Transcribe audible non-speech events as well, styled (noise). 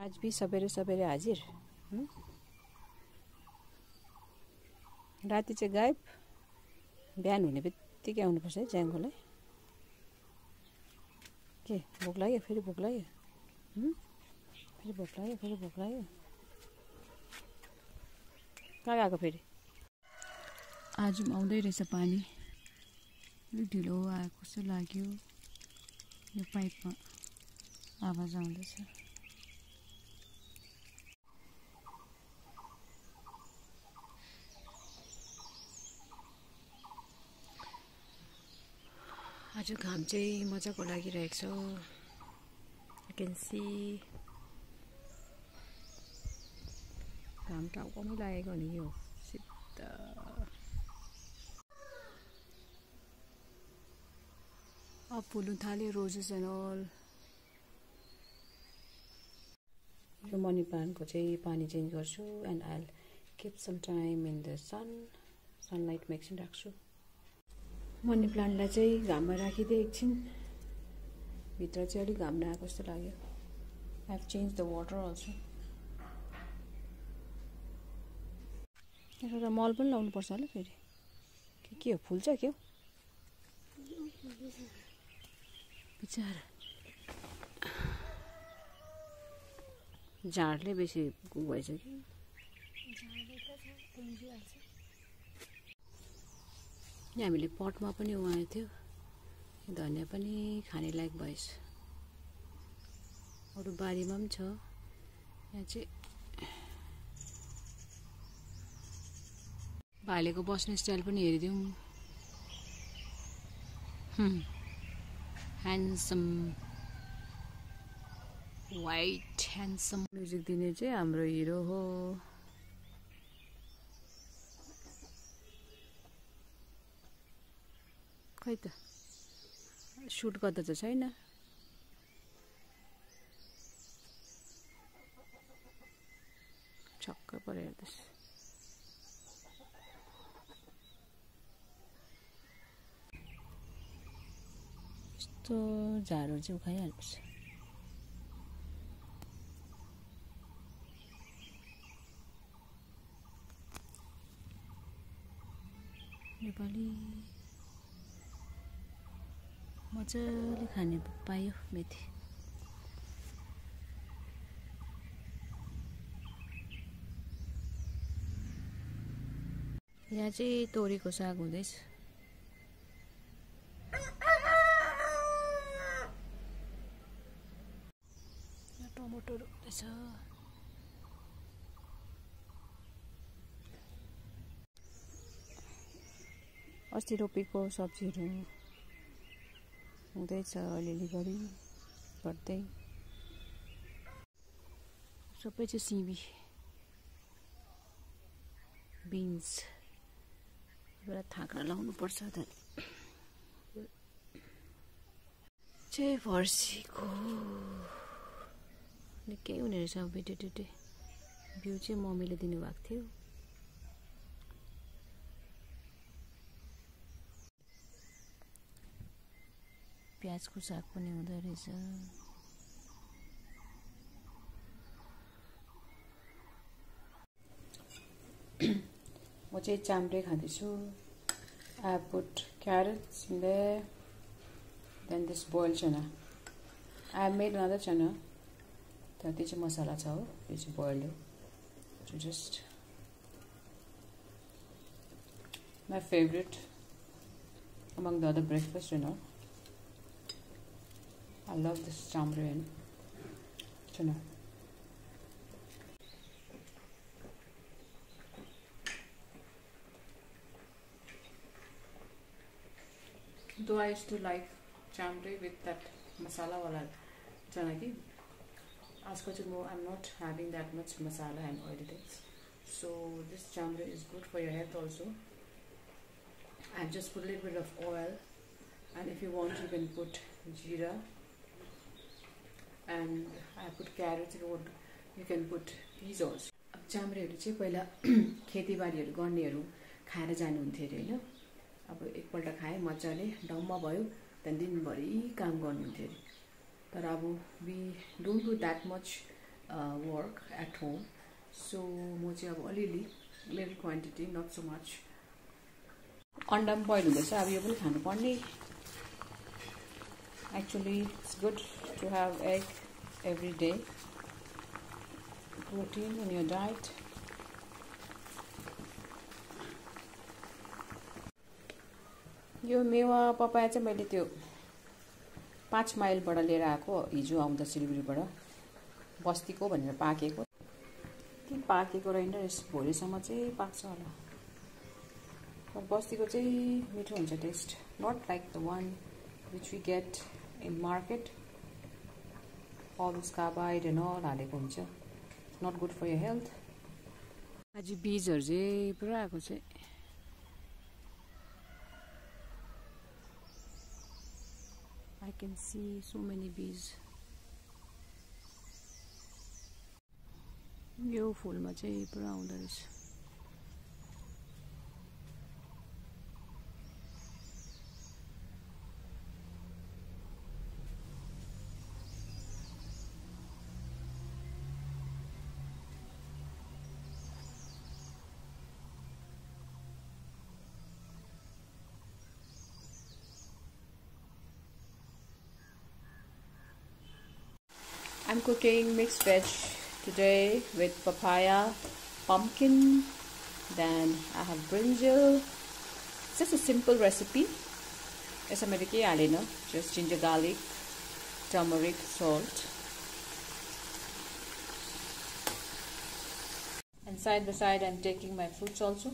आज भी सबेरे सबेरे हाजिर? राति चाहिँ गायब बिहान हुने बित्तिकै आउनुपर्छ है ज्याङ्कोलाई के भोक लाग्यो? फेरि भोक लाग्यो? फेरि भोक लाग्यो फेरि भोक लाग्यो? कहाँ गएको फेरि? आज पनि आउँदै रहेछ पानी। अलिक ढिलो आएको जस्तो लाग्यो। यो पाइपमा आवाज आउँदैछ। आज घाम चाहिँ मजाको लागिरहेको छ। सी घाम टाउकोमै लागेको नि यो सिधा अब फुल्नु थाल्यो रोजेस एन्ड अल। यो मनी प्लान्टको चाहिँ पानी चेन्ज गर्छु and I keep some time in the sun सनलाइटमा एकछिन राख्छु। मनी प्लान्टलाई चाहिँ घाममा राखिदिएँ एकछिन भित्र चाहिँ अलिक घाम नआएको जस्तो लाग्यो। I change the water also एउटा मल पनि लाउनुपर्छ होला फेरि। के के हो? फुल्छ के हो? बिचरा। झाडले बेसी भएछ कि? यहाँ हामीले पटमा पनि उमारेको थियो। धनियाँ पनि खाने लायक भएछ। अरू बारीमा पनि छ। यहाँ चाहिँ भालेको बस्ने स्टाइल पनि हेरिदिउँ। ह्यान्डसम वाइट ह्यान्डसम म्युजिक दिने चाहिँ हाम्रो हिरो हो। खै त? सुट गर्दा त छैन। छक्क परेर हेर्दैछ। यस्तो झारहरू चाहिँ उखाइहाल्नुपर्छ नेपाली मजाले खाने पायो मेथी। यहाँ चाहिँ तोरीको साग हुँदैछ। टमाटर हुँदैछ। अस्ति रोपेको सब्जीहरू हुँदैछ अलिअलि गरी गर्दै। सबै चाहिँ सिमी बिन्स एउटा थाक्रा लाउनुपर्छ त। चाहिँ फर्सीको। निकै हुने रहेछ बेटे टेटे बिउ चाहिँ मम्मीले दिनुभएको थियो। प्याजको साग पनि हुँदो रहेछ। म चाहिँ चाम्रे खाँदैछु। I put carrots in then this boil चना आई मेड अनदर चना तर त्यो चाहिँ मसला छ हो त्यो चाहिँ बोइल हो। My favorite among the other breakfast you know I love this tamarind. Do. Though I used to like chambray with that masala wala chanaki. As much more, I'm not having that much masala and oily things. So this chambray is good for your health also. I've just put a little bit of oil and if you want you can put jeera carrots if you want you can put peas also. अब चाम्रेहरू चाहिँ पहिला (clears throat) खेतीबारीहरू गर्नेहरू खाएर जानुहुन्थ्यो अरे होइन? अब एकपल्ट खाएँ मजाले डम्म भयो त्यहाँदेखि दिनभरि काम गर्नुहुन्थ्यो अरे। तर अब we don't do that much work at home so म चाहिँ अब अलिअलि little quantity not so much अन्डा पनि बोइल हुँदैछ अब यो पनि खानुपर्ने। Actually it's good to have egg every day protein in your diet यो मेवा पपाया चाहिँ मैले त्यो पाँच माइलबाट लिएर आएको हिजो आउँदा सिलगढीबाट। बस्तीको भनेर पाकेको। के पाकेको रहेन रहेछ भोलिसम्म चाहिँ पाक्छ होला। बस्तीको चाहिँ मिठो हुन्छ taste. Not like the one which we get in market carbide and all हालेको हुन्छ। Not good for your health आज बिजहरू चाहिँ पुरा आएको चाहिँ। I can see so many bees यो फुलमा चाहिँ पुरा आउँदो रहेछ। I'm cooking mixed veg today with papaya, pumpkin, then I have brinjal. It's just a simple recipe. यसमा मैले केही हालेन just ginger garlic, turmeric, salt. And side by side I'm taking my fruits also.